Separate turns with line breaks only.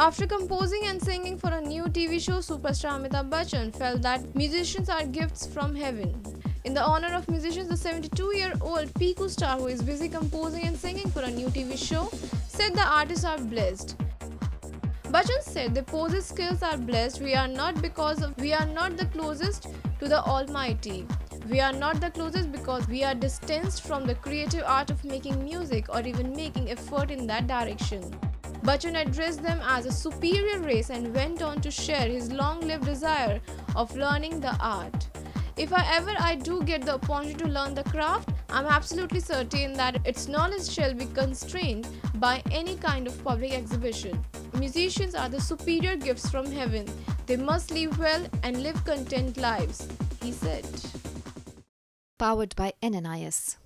After composing and singing for a new TV show, superstar Amitabh Bachchan felt that musicians are gifts from heaven. In the honor of musicians, the 72 year old Piku star, who is busy composing and singing for a new TV show, said the artists are blessed. Bachchan said the possess skills are blessed. We are not because of, we are not the closest to the Almighty. We are not the closest because we are distanced from the creative art of making music or even making effort in that direction. Bachchan addressed them as a superior race and went on to share his long-lived desire of learning the art. If I ever I do get the opportunity to learn the craft, I'm absolutely certain that its knowledge shall be constrained by any kind of public exhibition. Musicians are the superior gifts from heaven. They must live well and live content lives, he said.
Powered by NNIS.